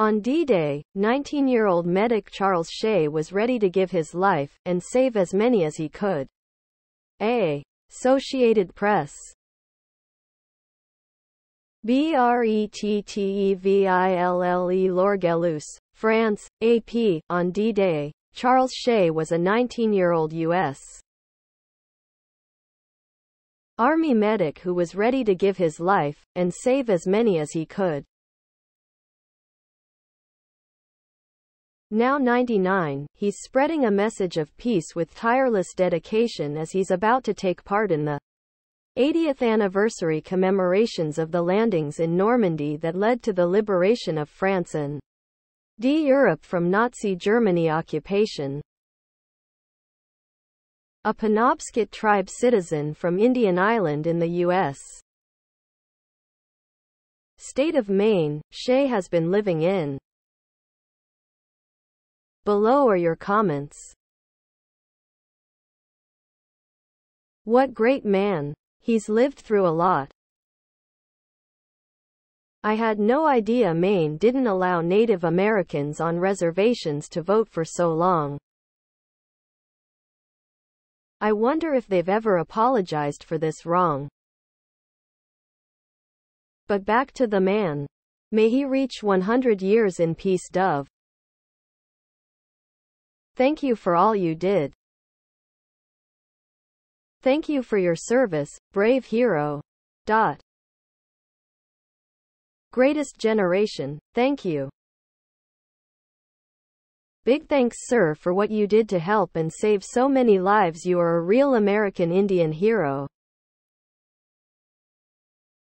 On D-Day, 19-year-old medic Charles Shay was ready to give his life, and save as many as he could. A. Associated Press Bretteville Lorgelus, France, AP, on D-Day, Charles Shay was a 19-year-old U.S. Army medic who was ready to give his life, and save as many as he could. Now 99, he's spreading a message of peace with tireless dedication as he's about to take part in the 80th anniversary commemorations of the landings in Normandy that led to the liberation of France and D. Europe from Nazi Germany occupation. A Penobscot tribe citizen from Indian Island in the U.S. State of Maine, Shay has been living in Below are your comments. What great man. He's lived through a lot. I had no idea Maine didn't allow Native Americans on reservations to vote for so long. I wonder if they've ever apologized for this wrong. But back to the man. May he reach 100 years in peace Dove. Thank you for all you did. Thank you for your service, brave hero. Dot. Greatest generation, thank you. Big thanks sir for what you did to help and save so many lives you are a real American Indian hero.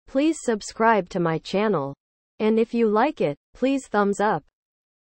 Please subscribe to my channel. And if you like it, please thumbs up.